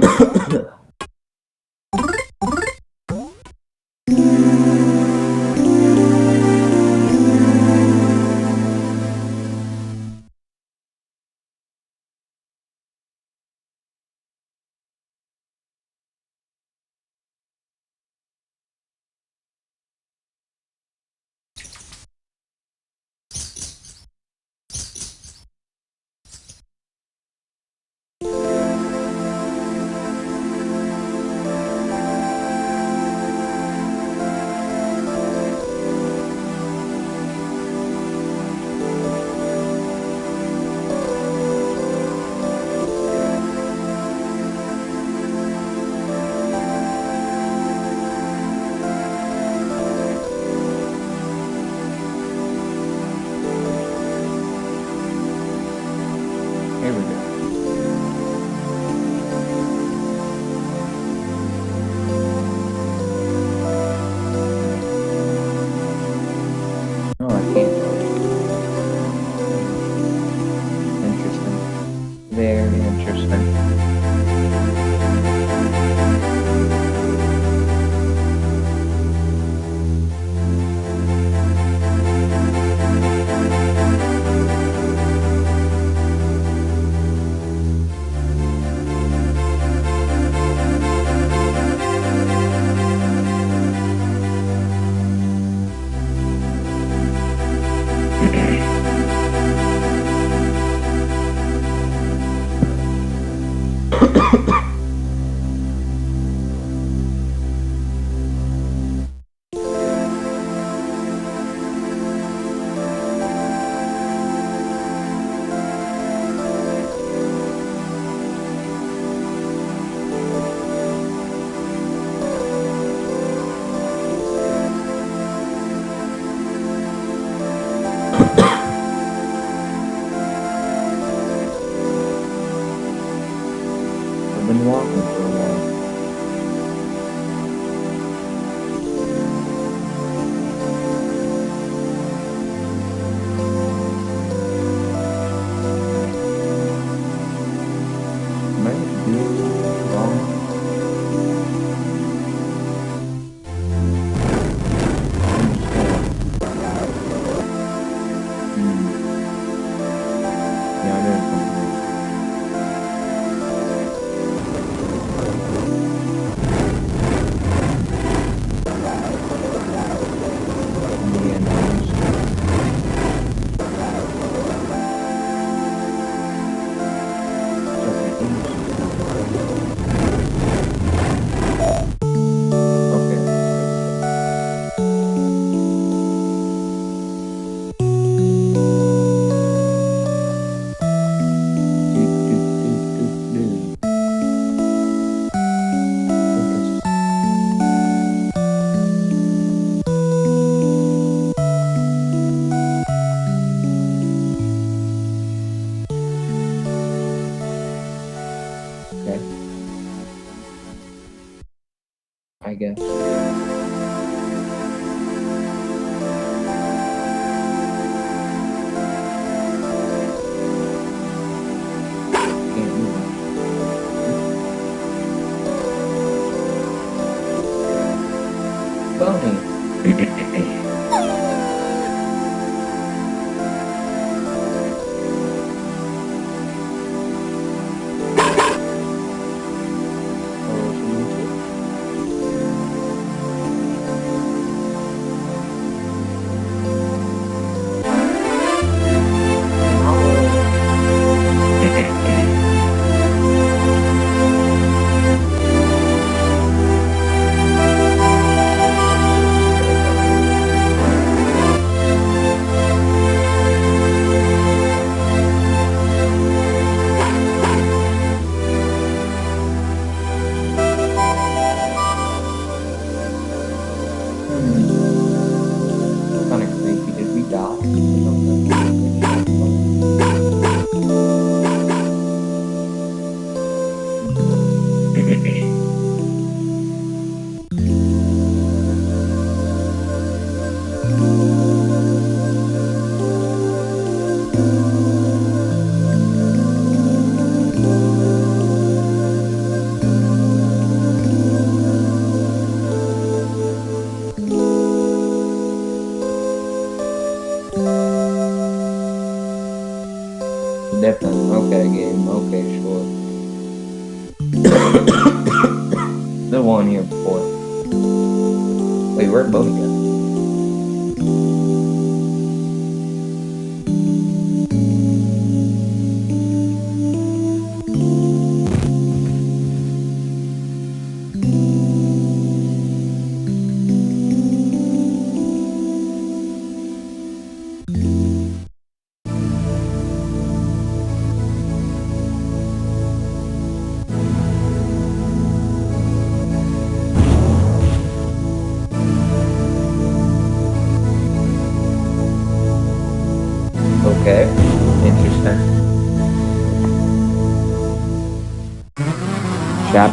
ハハハハ。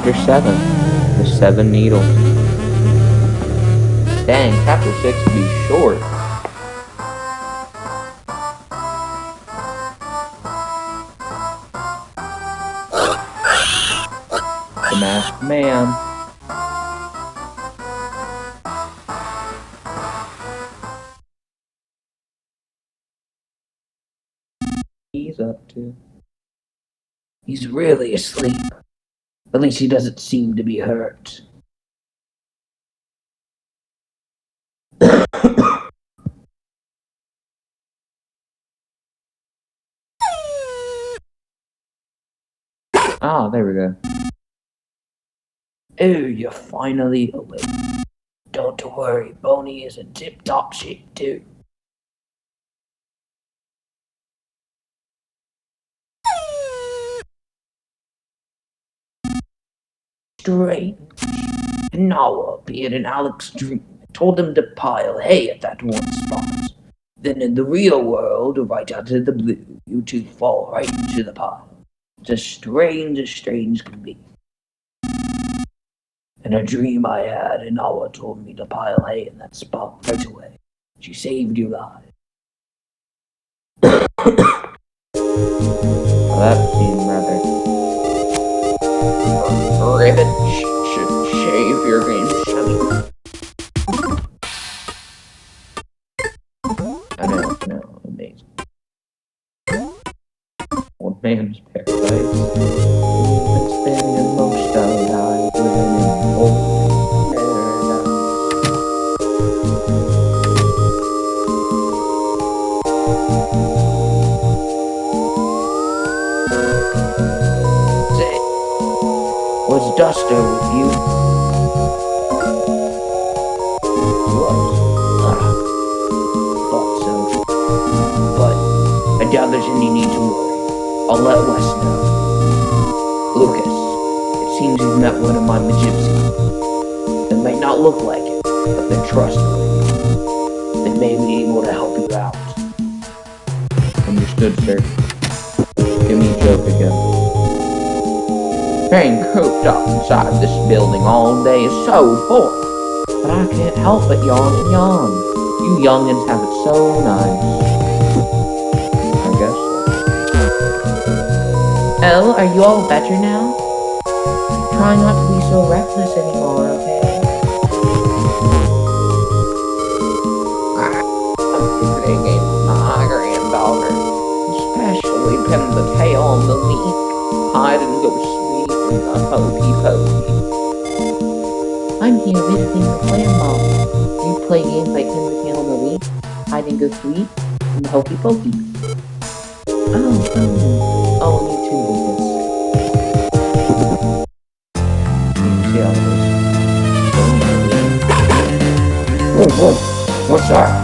Chapter 7 The Seven Needles. Dang, chapter 6 would be short. The Masked Man. He's up to. He's really asleep. At least he doesn't seem to be hurt. Ah, there we go. Oh, you're finally awake. Don't worry, Boney is in tip top shape too. Strange. Noah appeared in Alec's dream and told him to pile hay at that one spot. Then in the real world, right out of the blue, you two fall right into the pile. It's as strange as strange can be. In a dream I had, Inawa told me to pile hay in that spot right away. She saved your life. That Ribbon, sh- sh- shave your green not look like it, but they're trustworthy. They may be able to help you out. Understood, sir. Give me a joke again. Being cooped up inside this building all day is so boring. But I can't help but yawn and yawn. You youngins have it so nice. I guess so. Oh, are you all better now? Try not to be so reckless Especially pin the tail on the meat. Hide and go sweet and the hokey pokey. I'm here visiting with Grandma. Do you play games like Pin the Tail on the Leaf, Hide and Go Sweet, and the Hokey Pokey? Oh, oh, oh, you too, Lucas. You can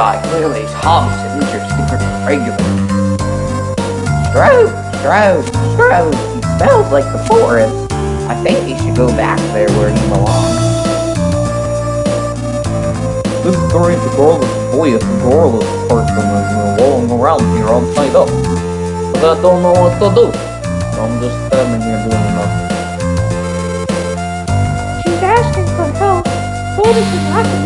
clearly his hobbies and different from regular. Stroke, stroke, stroke. smells like the forest. I think he should go back there where he belongs. This is going to Gorless voice and Gorless person is rolling around here all tied up. But I don't know what to do. So I'm just standing here doing nothing. She's asking for help. Told us to not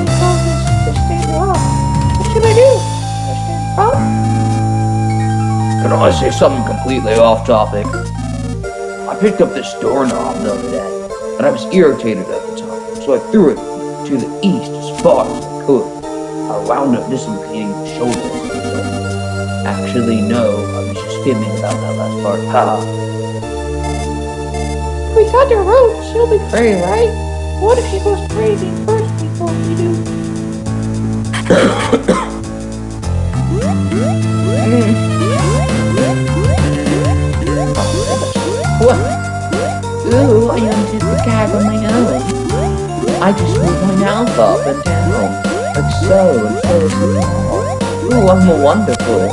Can I say something completely off topic? I picked up this doorknob the other day, and I was irritated at the time, so I threw it to the east as far as I could. I wound up dislocating the shoulder. Actually, no, I was just fibbing about that last part. Ha! We got the rope. She'll be free, right? What if she goes crazy first before we do? up and down, like so, and so mouth. Ooh, I'm wonderful.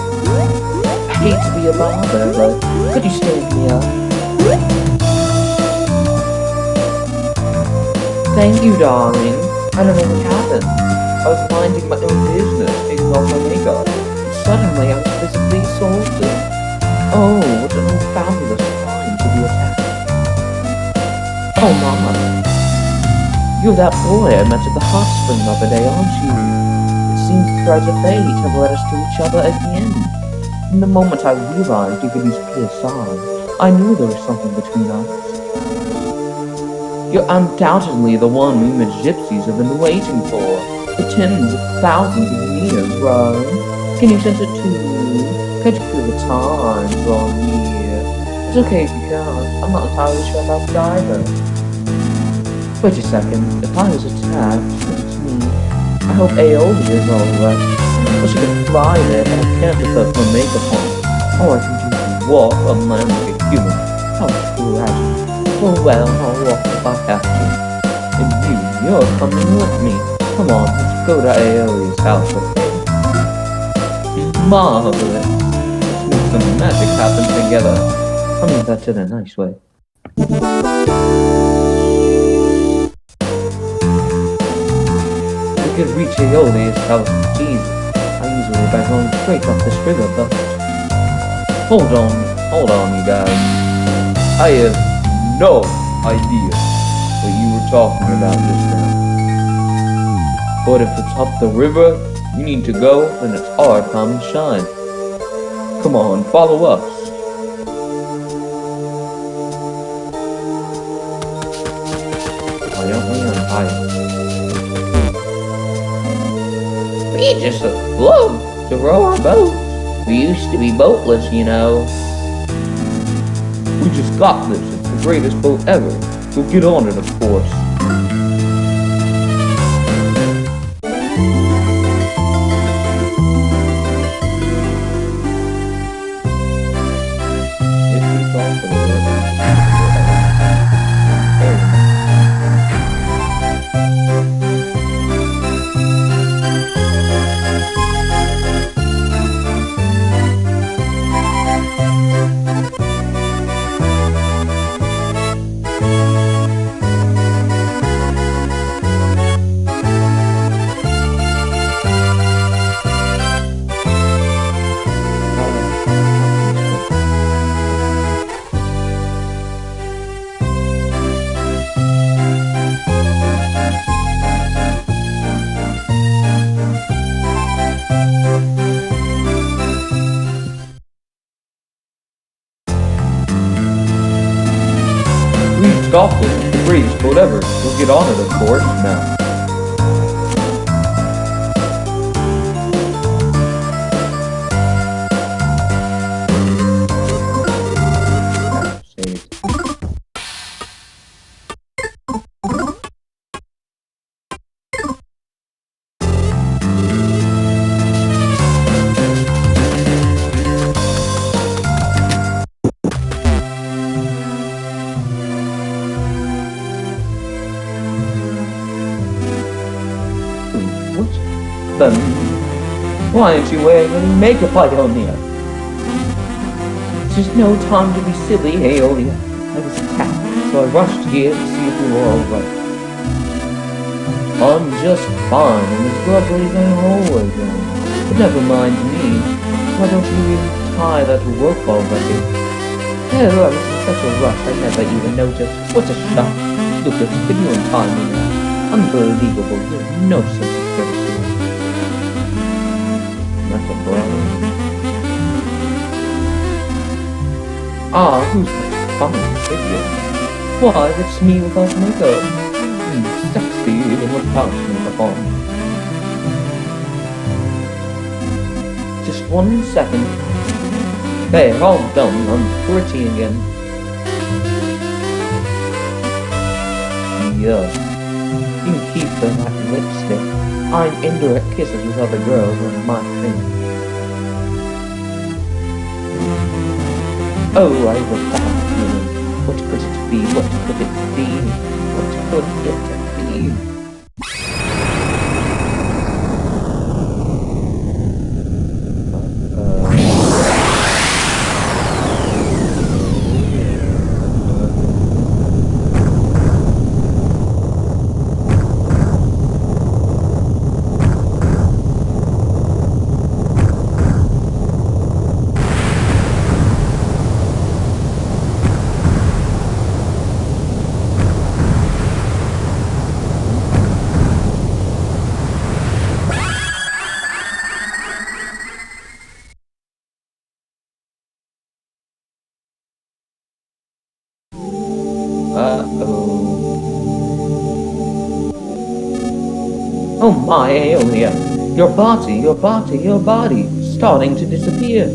I hate to be a bother, but could you stand me? Thank you, darling. I don't know what happened. I was minding my own business, taking off my makeup. And suddenly, I was physically assaulted. Oh, what an fabulous time to be attacked. Oh, Mama. You're that boy I met at the hot spring the other day, aren't you? It seems the threads of fate have led us to each other again. From the moment I realized you could use PSI, I knew there was something between us. You're undoubtedly the one we gypsies have been waiting for for tens of thousands of years, right? Can you sense it too? Can't you feel the time drawing near? It's okay if you can't. I'm not entirely sure about it either. Wait a second. If I was attacked, me. I hope Aeolia is alright. Well, she can fly there, but I can't without her makeup on. All I can is walk on land like a human. How tragic. Oh well, I'll walk if I have to. And you, you're coming with me. Come on, let's go to Aeolia's house, okay? Marvelous. Let's make some magic happen together. I mean that in a nice way. We could reach Aeolia's house easy. I usually back home straight off this river, but... Hold on, hold on, you guys. I have no idea what you were talking about just now. But if it's up the river, you need to go, then it's our time to shine. Come on, follow us. Boatless, you know. We just got this. It's the greatest boat ever. We'll get on it, of course. Why aren't you wearing any makeup, Ionia? There's no time to be silly, Aeolia. I was attacked, so I rushed here to see if you were alright. I'm just fine, and it's lovely as I always am. But never mind me. Why don't you tie that rope already? Oh, I was in such a rush I never even noticed. What a shock. Lucas, could you untie me now? Unbelievable. You have no sense Ah, who's that funny figure? Why, it's me without makeup. Hmm, sexy even without makeup on. Just one second. There, all done. I'm pretty again. Yeah. You keep the lipstick. I'm indirect kisses with other girls on my thing. Oh, I was that feeling. What could it be? What could it be? What could it be? Aeolia. Your body, your body, your body, starting to disappear.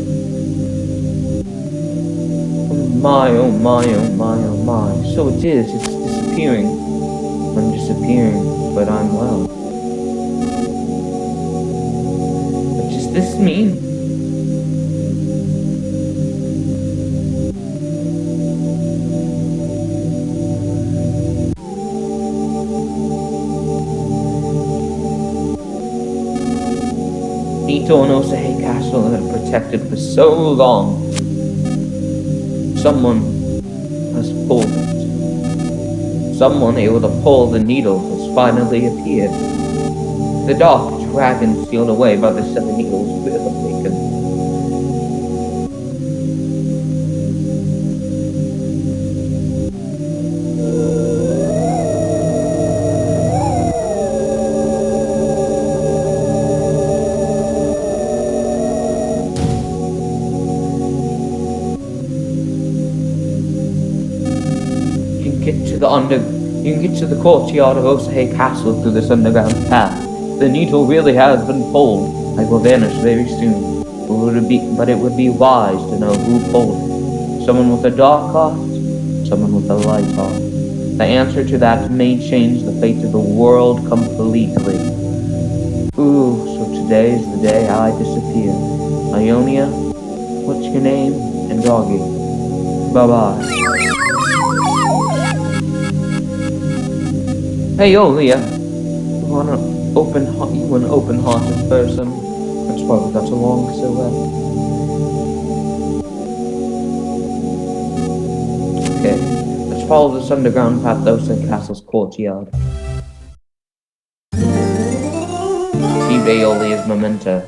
Oh my, oh my, oh my, oh my. So it is, it's disappearing. I'm disappearing, but I'm well. What does this mean? Nito and Osohe Castle have been protected for so long. Someone has pulled it. Someone able to pull the needle has finally appeared. The dark dragon sealed away by the seven needles will awaken. You can get to the courtyard of Osohe Castle through this underground path. The needle really has been pulled. I will vanish very soon. But it would be, but it would be wise to know who pulled it. Someone with a dark heart, someone with a light heart. The answer to that may change the fate of the world completely. Ooh, so today is the day I disappear. Ionia, what's your name? And doggy. Bye-bye. Hey, Aeolia. You want an open, you want an open-hearted person? That's we got along so well. Okay, let's follow this underground path to Osa Castle's courtyard. Keep Aeolia's memento.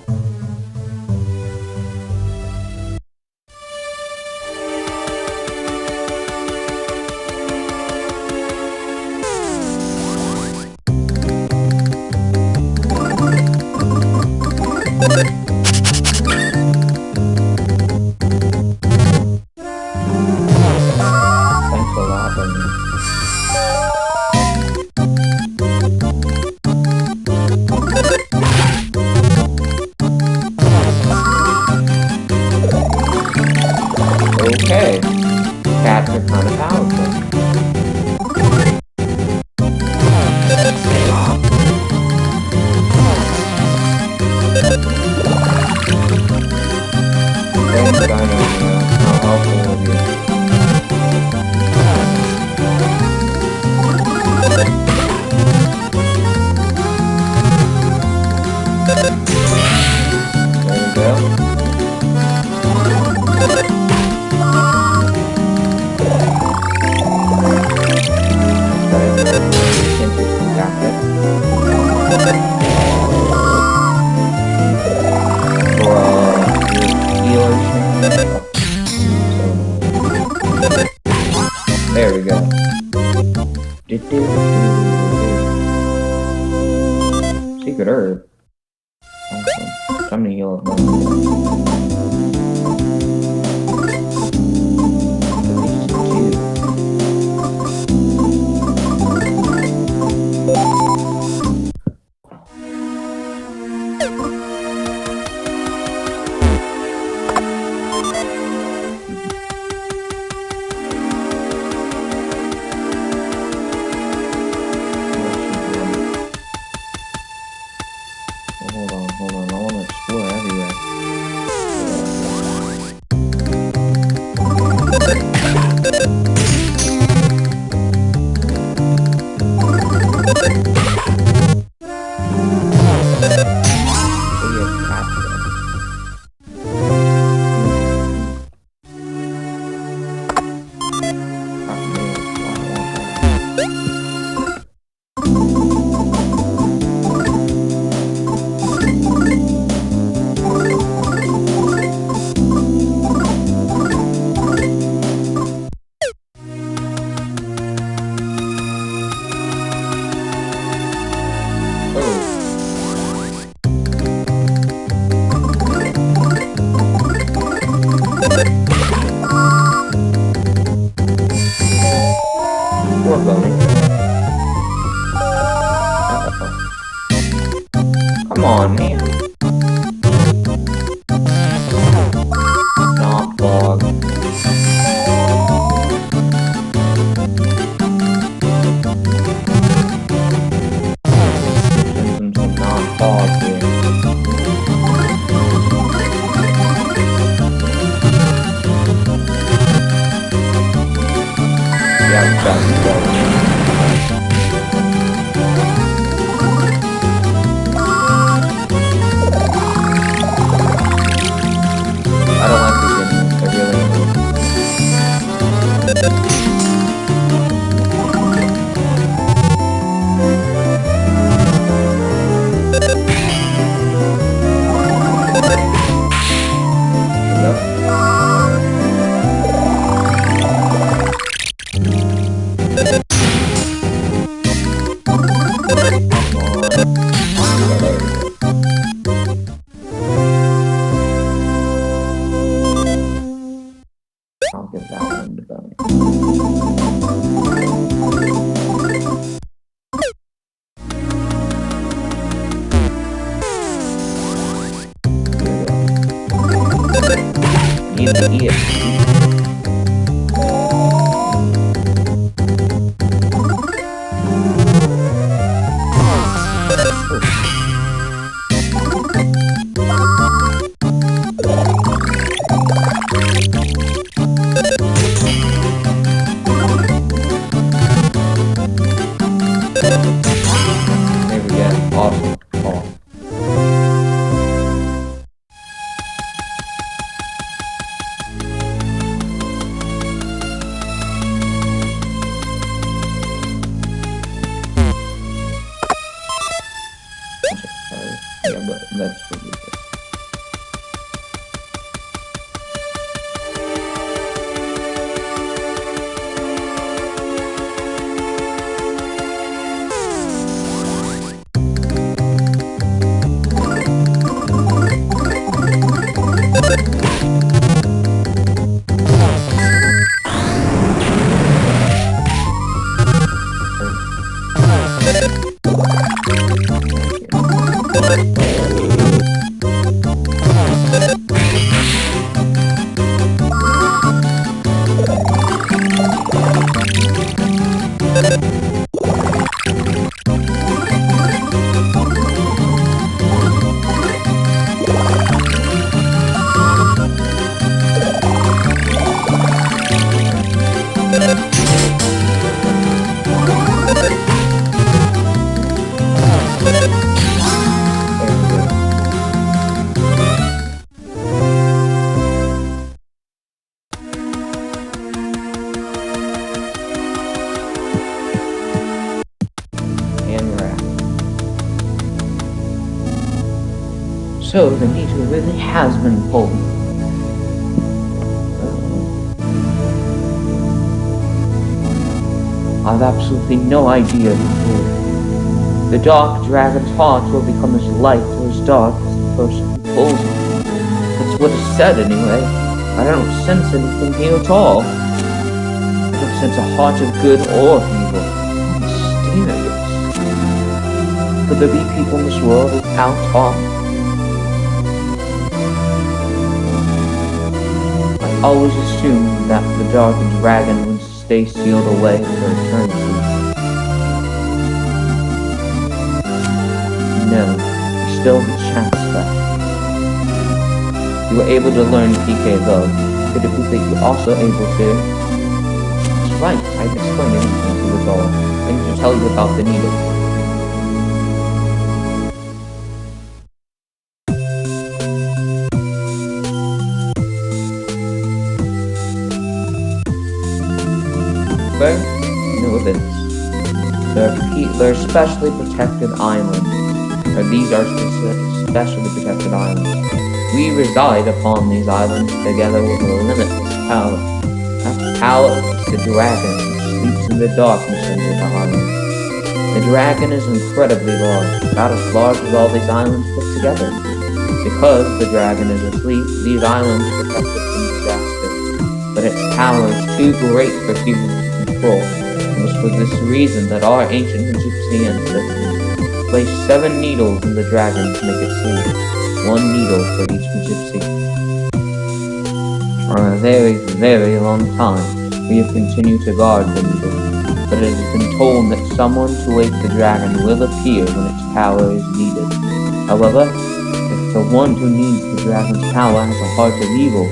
Has been pulled. I've absolutely no idea. The dark dragon's heart will become as light or as dark as the person who pulls it. That's what is said anyway. I don't sense anything here at all. I don't sense a heart of good or evil. Mysterious. Could there be people in this world without heart? Always assumed that the dark dragon would stay sealed away for eternity. No, we still have a chance left. You were able to learn PK Love. Could it be that you're also able to? That's right, I've explained everything to you all. I need to tell you about the needle. Specially protected islands. Or these are speci- specially protected islands. We reside upon these islands together with a limitless power. Is the dragon sleeps in the darkness under the island. The dragon is incredibly large, about as large as all these islands put together. Because the dragon is asleep, these islands are protected from disaster. But its power is too great for humans to control. It was for this reason that our ancient Placed seven needles in the dragon to make it sleep. One needle for each gypsy. For a very, very long time, we have continued to guard the needle, but it has been told that someone to wake the dragon will appear when its power is needed. However, if the one who needs the dragon's power has a heart of evil,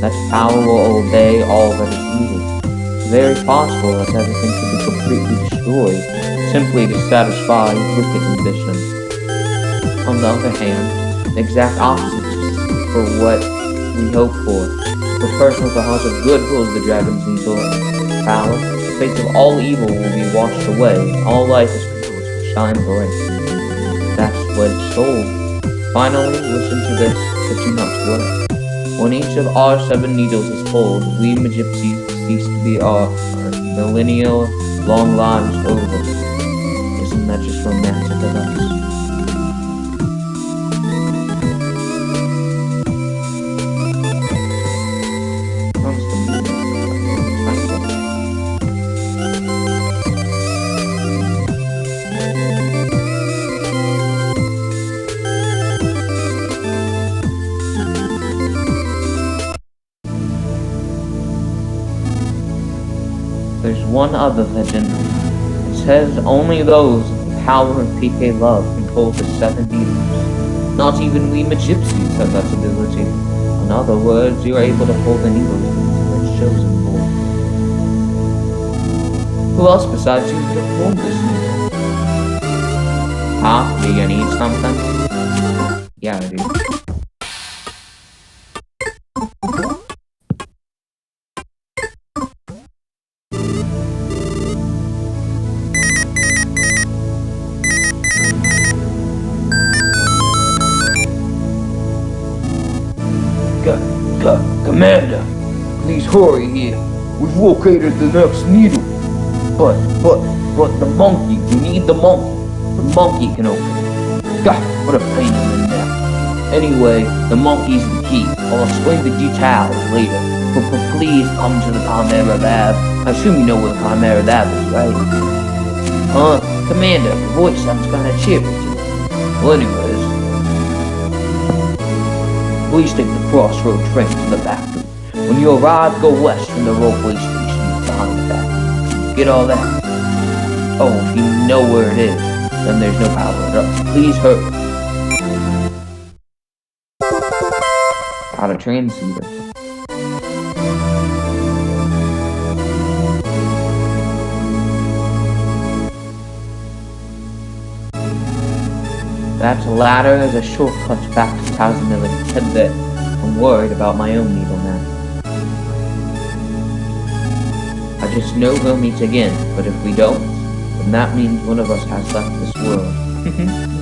that power will obey all that is needed. It's very possible that everything could be completely destroyed, simply to satisfy wicked ambitions. On the other hand, the exact opposite for what we hope for. The person with the heart of good holds the dragon's evil power. The face of all evil will be washed away. All life is pure will shine bright. That's what it's sold. Finally, listen to this, but do not worry. When each of our seven needles is pulled, we Magypsies cease to be our, our millennial long lives over. Us? Comes to I think. There's one other legend. It says only those the power of PK Love can pull the seven needles. Not even we Magypsies have that ability. In other words, you are able to pull the needles you are chosen for. Who else besides you could have pulled this needle? Huh? Do you need something? Yeah, I do. C- C- Commander, please hurry here. We've located the next needle. But, but, but the monkey, we need the monkey. The monkey can open it. God, what a pain in the neck. Anyway, the monkey's the key. I'll explain the details later. But, but please come to the Chimera Lab. I assume you know where the Chimera Lab is, right? Huh? Commander, your voice sounds kinda me. Well, anyways, Please take the crossroad train to the factory. When you arrive, go west from the roadway station behind the factory. Get all that? Oh, if you know where it is, then there's no power up. Please hurry. Got a transceiver. That ladder is a shortcut back to Thousand Tazmillion Tidbit. I'm worried about my own needle now. I just know we'll meet again, but if we don't, then that means one of us has left this world.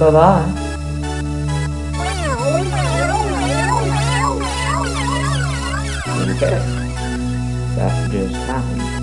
bye bye. Okay. That just happened.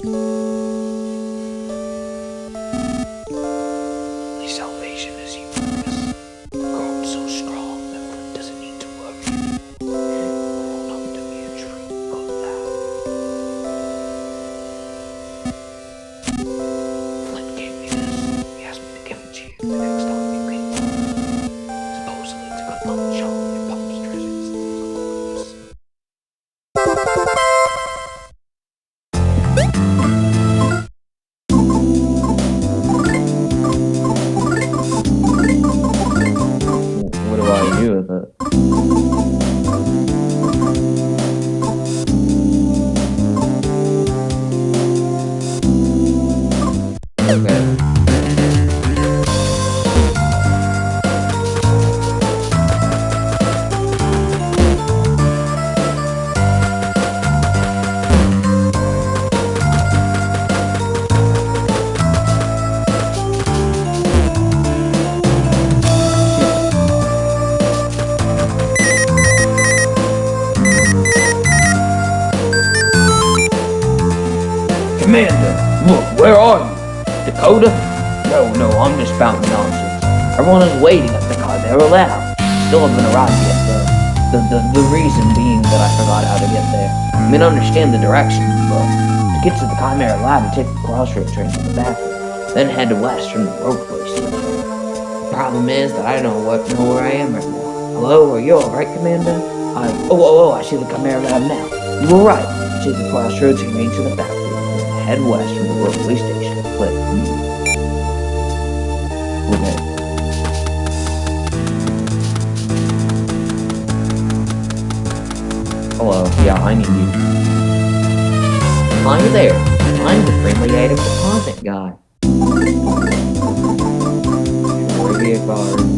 Anymore. Waiting at the Chimera Lab. Still haven't arrived yet, though. The, the, the reason being that I forgot how to get there. I mean, I understand the directions, but to get to the Chimera Lab, you take the crossroad train to the bathroom, then head west from the roadway station. The problem is that I don't what, know where I am right now. Hello, are you alright, Commander? I, oh, oh, oh, I see the Chimera Lab now. You were right. Take the crossroads and range to the bathroom, head west from the roadway station. Yeah, I need you. Hi there. I'm the friendly item deposit guy. Radiate guard.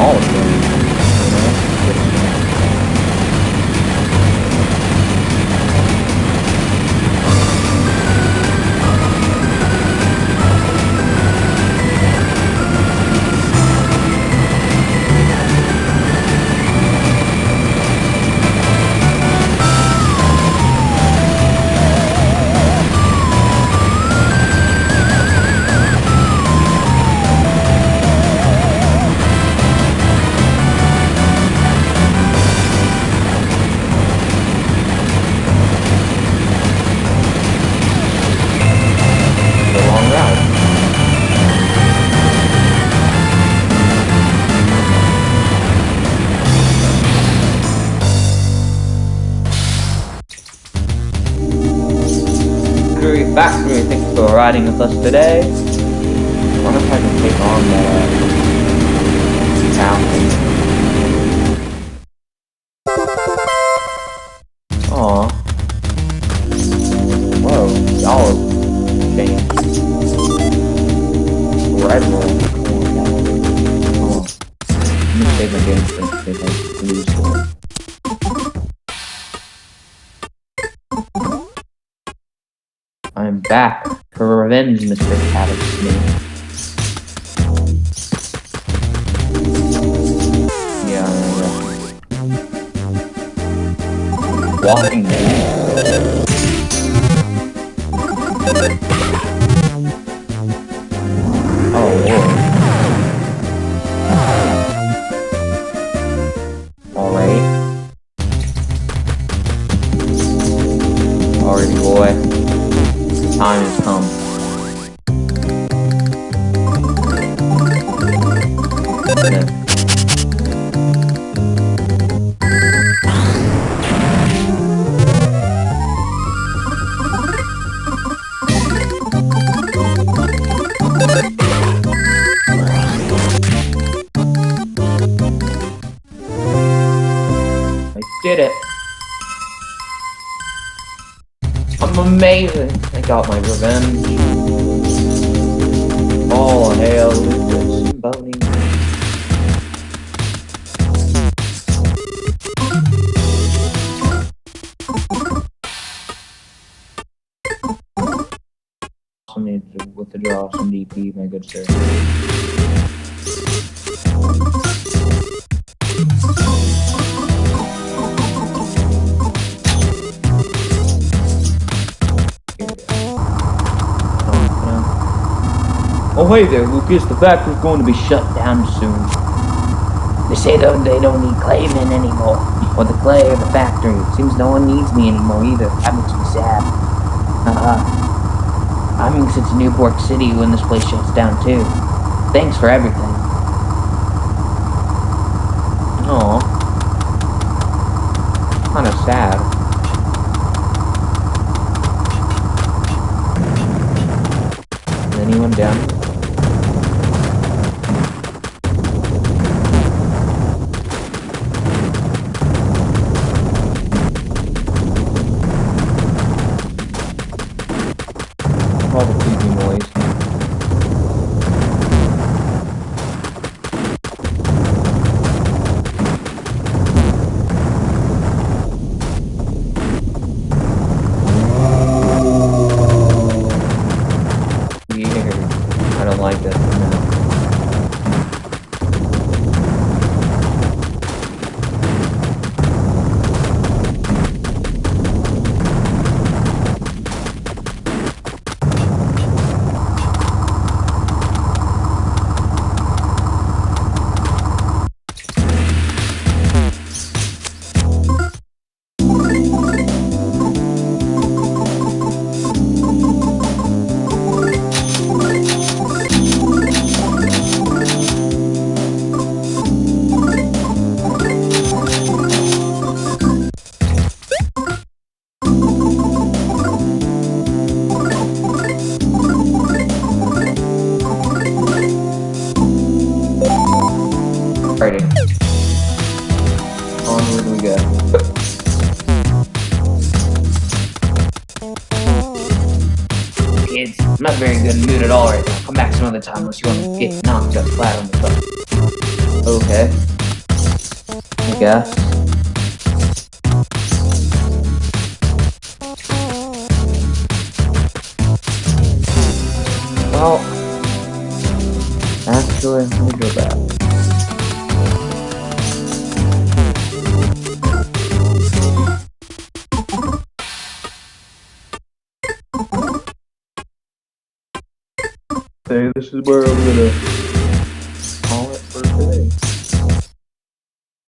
Small train, you riding with us today. I wonder if I can take on that uh, mountain. Aw. Whoa, y'all changed. Red. I'm gonna save my game since they like lose one. I'm back for revenge, Mr. Cataclysm. Yeah, I know. Walking Oh, hey there, Lucas. The factory's going to be shut down soon. They say that they don't need claymen anymore. Or the clay or the factory. It seems no one needs me anymore either. That makes me sad. Uh, huh. I'm moving to New Pork City when this place shuts down too. Thanks for everything.